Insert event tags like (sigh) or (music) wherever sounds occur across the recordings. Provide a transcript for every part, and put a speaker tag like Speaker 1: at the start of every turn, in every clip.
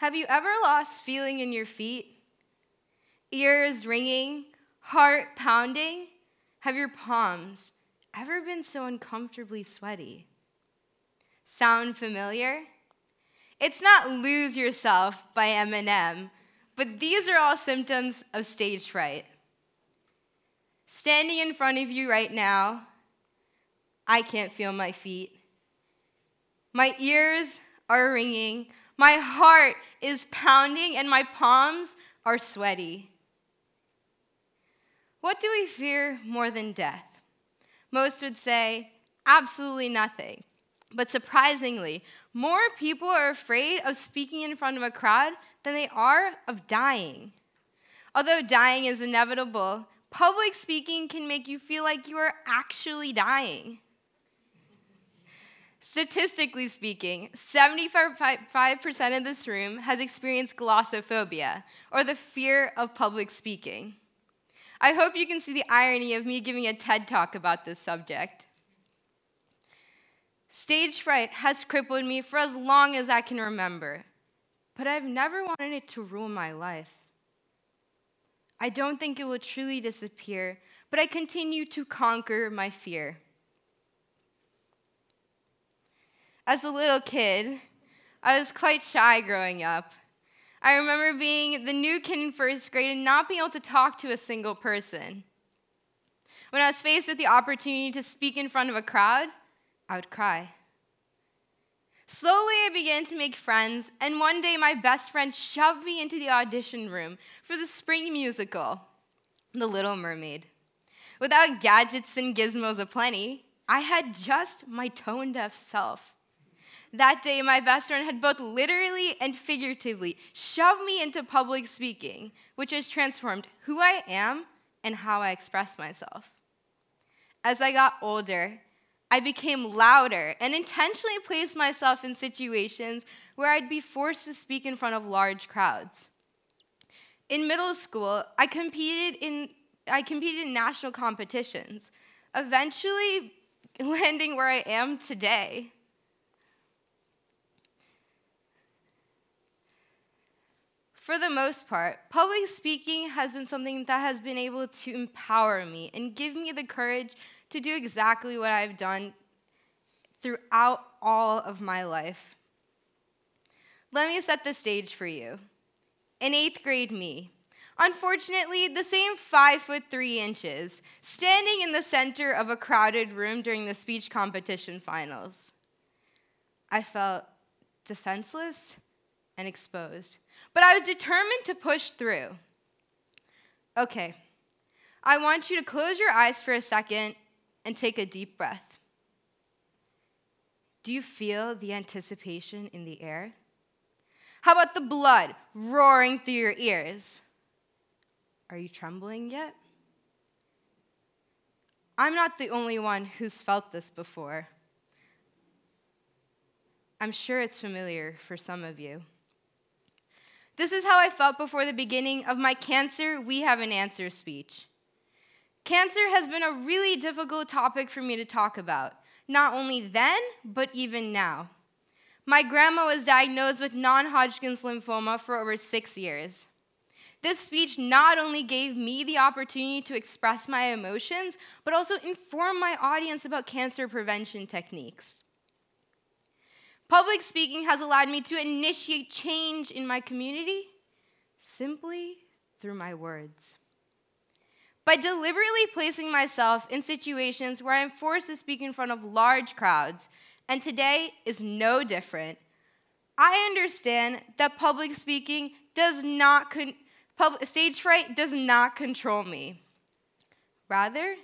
Speaker 1: Have you ever lost feeling in your feet? Ears ringing, heart pounding? Have your palms ever been so uncomfortably sweaty? Sound familiar? It's not Lose Yourself by Eminem, but these are all symptoms of stage fright. Standing in front of you right now, I can't feel my feet. My ears are ringing, my heart is pounding, and my palms are sweaty. What do we fear more than death? Most would say, absolutely nothing. But surprisingly, more people are afraid of speaking in front of a crowd than they are of dying. Although dying is inevitable, public speaking can make you feel like you are actually dying. Statistically speaking, 75% of this room has experienced glossophobia, or the fear of public speaking. I hope you can see the irony of me giving a TED talk about this subject. Stage fright has crippled me for as long as I can remember, but I've never wanted it to ruin my life. I don't think it will truly disappear, but I continue to conquer my fear. As a little kid, I was quite shy growing up. I remember being the new kid in first grade and not being able to talk to a single person. When I was faced with the opportunity to speak in front of a crowd, I would cry. Slowly, I began to make friends, and one day my best friend shoved me into the audition room for the spring musical, The Little Mermaid. Without gadgets and gizmos aplenty, I had just my tone deaf self. That day, my best friend had both literally and figuratively shoved me into public speaking, which has transformed who I am and how I express myself. As I got older, I became louder and intentionally placed myself in situations where I'd be forced to speak in front of large crowds. In middle school, I competed in, I competed in national competitions, eventually (laughs) landing where I am today. For the most part, public speaking has been something that has been able to empower me and give me the courage to do exactly what I've done throughout all of my life. Let me set the stage for you. In eighth grade, me, unfortunately, the same five foot three inches, standing in the center of a crowded room during the speech competition finals. I felt defenseless and exposed. But I was determined to push through. Okay, I want you to close your eyes for a second and take a deep breath. Do you feel the anticipation in the air? How about the blood roaring through your ears? Are you trembling yet? I'm not the only one who's felt this before. I'm sure it's familiar for some of you. This is how I felt before the beginning of my Cancer We Have an Answer speech. Cancer has been a really difficult topic for me to talk about, not only then, but even now. My grandma was diagnosed with non Hodgkin's lymphoma for over six years. This speech not only gave me the opportunity to express my emotions, but also inform my audience about cancer prevention techniques. Public speaking has allowed me to initiate change in my community simply through my words. By deliberately placing myself in situations where I'm forced to speak in front of large crowds, and today is no different, I understand that public speaking does not, stage fright does not control me. Rather,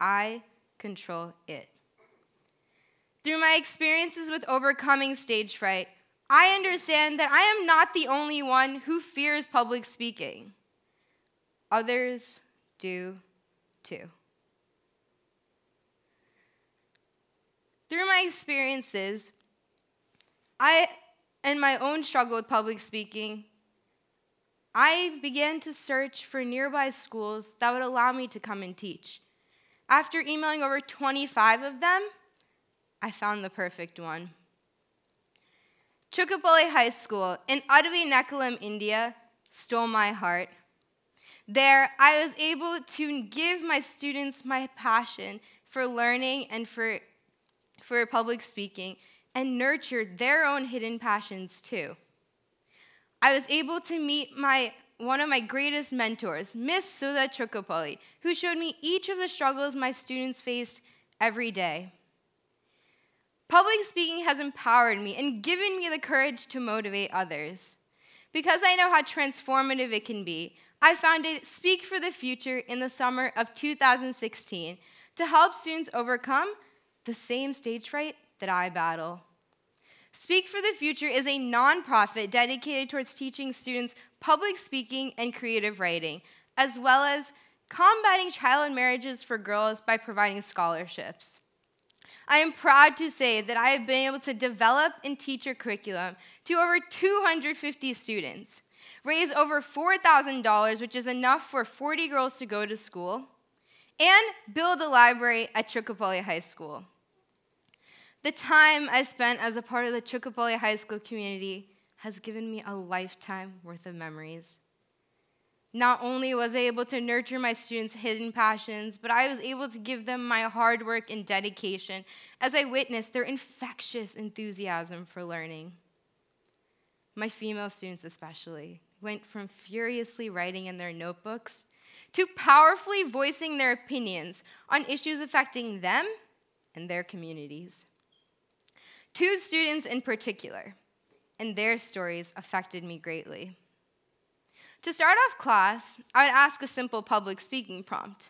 Speaker 1: I control it. Through my experiences with overcoming stage fright, I understand that I am not the only one who fears public speaking. Others do too. Through my experiences, I and my own struggle with public speaking, I began to search for nearby schools that would allow me to come and teach. After emailing over 25 of them, I found the perfect one. Chukkapally High School in Nekalam, India stole my heart. There, I was able to give my students my passion for learning and for, for public speaking and nurture their own hidden passions too. I was able to meet my one of my greatest mentors, Miss Sudha Chukkapally, who showed me each of the struggles my students faced every day. Public speaking has empowered me and given me the courage to motivate others. Because I know how transformative it can be, I founded Speak for the Future in the summer of 2016 to help students overcome the same stage fright that I battle. Speak for the Future is a nonprofit dedicated towards teaching students public speaking and creative writing, as well as combating child marriages for girls by providing scholarships. I am proud to say that I have been able to develop and teach a curriculum to over 250 students raise over $4,000, which is enough for 40 girls to go to school, and build a library at Chukkapally High School. The time I spent as a part of the Chukkapally High School community has given me a lifetime worth of memories. Not only was I able to nurture my students' hidden passions, but I was able to give them my hard work and dedication as I witnessed their infectious enthusiasm for learning. My female students, especially, went from furiously writing in their notebooks to powerfully voicing their opinions on issues affecting them and their communities. Two students in particular, and their stories affected me greatly. To start off class, I would ask a simple public speaking prompt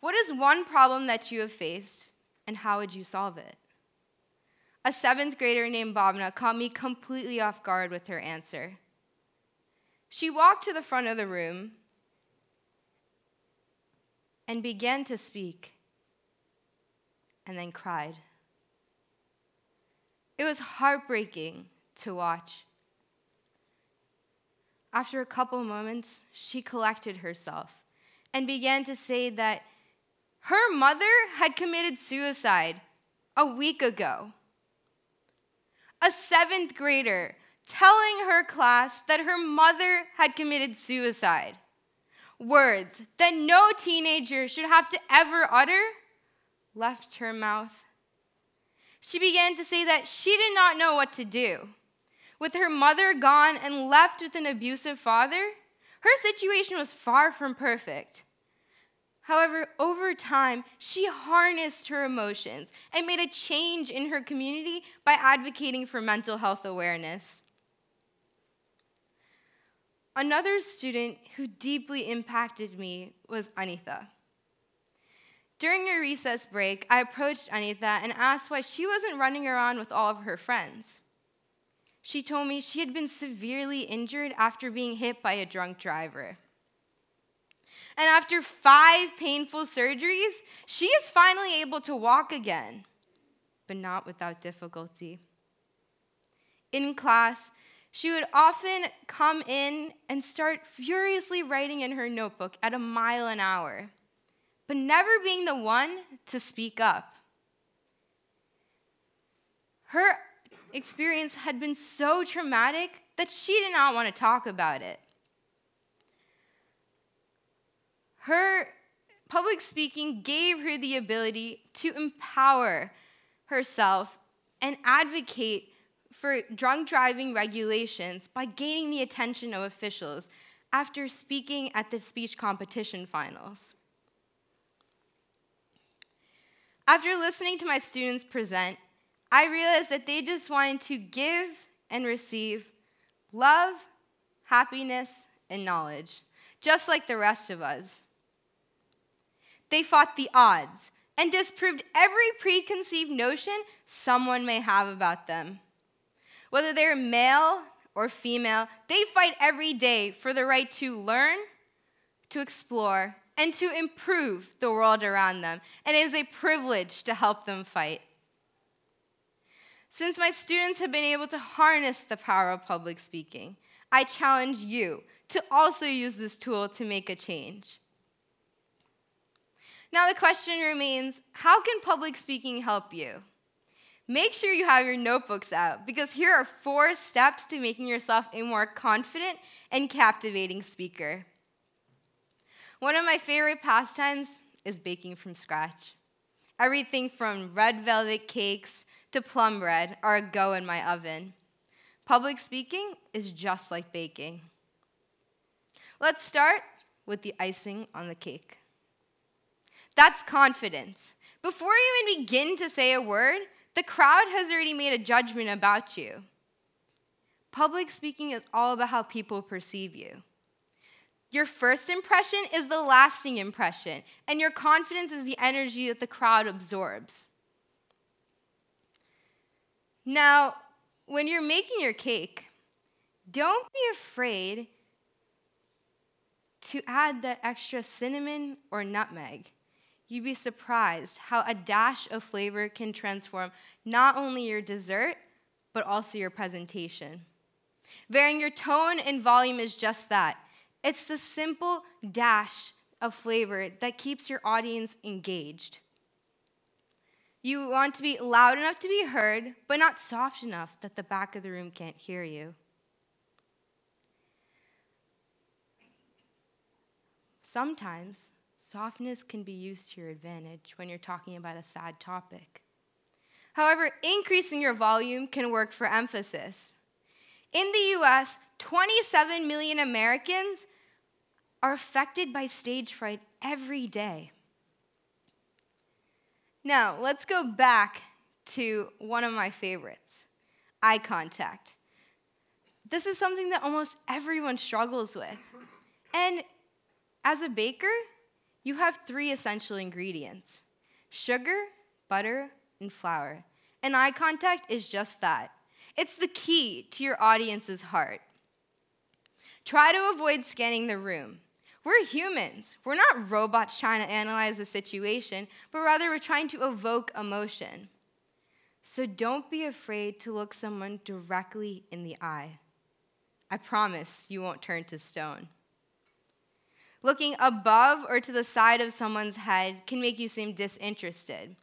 Speaker 1: What is one problem that you have faced, and how would you solve it? A seventh grader named Bhavna caught me completely off guard with her answer. She walked to the front of the room and began to speak, and then cried. It was heartbreaking to watch. After a couple moments, she collected herself and began to say that her mother had committed suicide a week ago. A seventh grader telling her class that her mother had committed suicide. Words that no teenager should have to ever utter left her mouth. She began to say that she did not know what to do. With her mother gone and left with an abusive father, her situation was far from perfect. However, over time, she harnessed her emotions and made a change in her community by advocating for mental health awareness. Another student who deeply impacted me was Anitha. During a recess break, I approached Anitha and asked why she wasn't running around with all of her friends. She told me she had been severely injured after being hit by a drunk driver. And after five painful surgeries, she is finally able to walk again, but not without difficulty. In class, she would often come in and start furiously writing in her notebook at a mile an hour, but never being the one to speak up. Her experience had been so traumatic that she did not want to talk about it. Her public speaking gave her the ability to empower herself and advocate for drunk driving regulations by gaining the attention of officials after speaking at the speech competition finals. After listening to my students present, I realized that they just wanted to give and receive love, happiness, and knowledge, just like the rest of us. They fought the odds and disproved every preconceived notion someone may have about them. Whether they're male or female, they fight every day for the right to learn, to explore, and to improve the world around them. And it is a privilege to help them fight. Since my students have been able to harness the power of public speaking, I challenge you to also use this tool to make a change. Now, the question remains how can public speaking help you? Make sure you have your notebooks out because here are four steps to making yourself a more confident and captivating speaker. One of my favorite pastimes is baking from scratch. Everything from red velvet cakes to plum bread are a go in my oven. Public speaking is just like baking. Let's start with the icing on the cake. That's confidence. Before you even begin to say a word, the crowd has already made a judgment about you. Public speaking is all about how people perceive you. Your first impression is the lasting impression, and your confidence is the energy that the crowd absorbs. Now, when you're making your cake, don't be afraid to add that extra cinnamon or nutmeg. You'd be surprised how a dash of flavor can transform not only your dessert, but also your presentation. Varying your tone and volume is just that. It's the simple dash of flavor that keeps your audience engaged. You want to be loud enough to be heard, but not soft enough that the back of the room can't hear you. Sometimes softness can be used to your advantage when you're talking about a sad topic. However, increasing your volume can work for emphasis. In the US, 27 million Americans are affected by stage fright every day. Now, let's go back to one of my favorites eye contact. This is something that almost everyone struggles with. And as a baker, you have three essential ingredients sugar, butter, and flour. And eye contact is just that. It's the key to your audience's heart. Try to avoid scanning the room. We're humans. We're not robots trying to analyze a situation, but rather we're trying to evoke emotion. So don't be afraid to look someone directly in the eye. I promise you won't turn to stone. Looking above or to the side of someone's head can make you seem disinterested.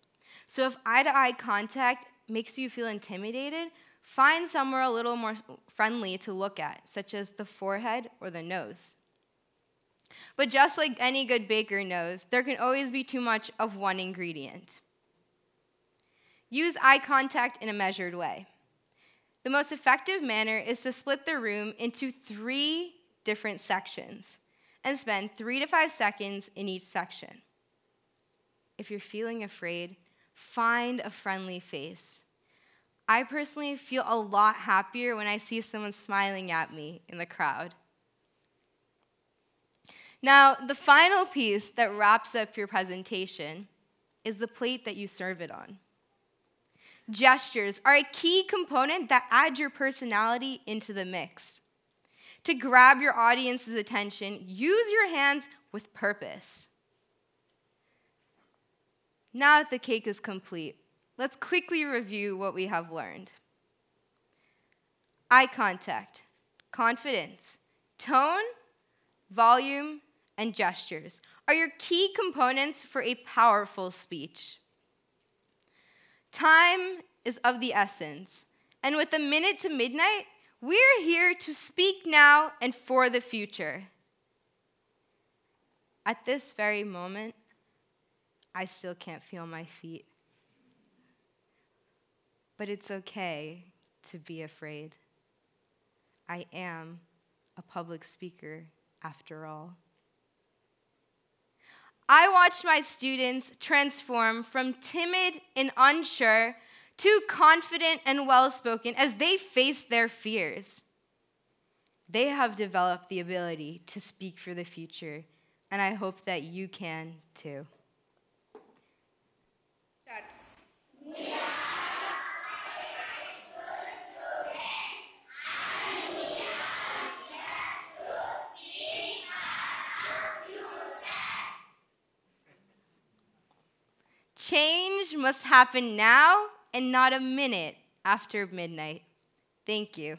Speaker 1: So if eye to eye contact makes you feel intimidated, find somewhere a little more friendly to look at, such as the forehead or the nose. But just like any good baker knows, there can always be too much of one ingredient. Use eye contact in a measured way. The most effective manner is to split the room into three different sections and spend three to five seconds in each section. If you're feeling afraid, find a friendly face. I personally feel a lot happier when I see someone smiling at me in the crowd. Now, the final piece that wraps up your presentation is the plate that you serve it on. Gestures are a key component that add your personality into the mix. To grab your audience's attention, use your hands with purpose. Now that the cake is complete, let's quickly review what we have learned. Eye contact, confidence, tone, volume, and gestures are your key components for a powerful speech. Time is of the essence, and with a minute to midnight, we're here to speak now and for the future. At this very moment, I still can't feel my feet. But it's okay to be afraid. I am a public speaker after all. I watched my students transform from timid and unsure to confident and well spoken as they face their fears. They have developed the ability to speak for the future, and I hope that you can too. Change must happen now and not a minute after midnight. Thank you.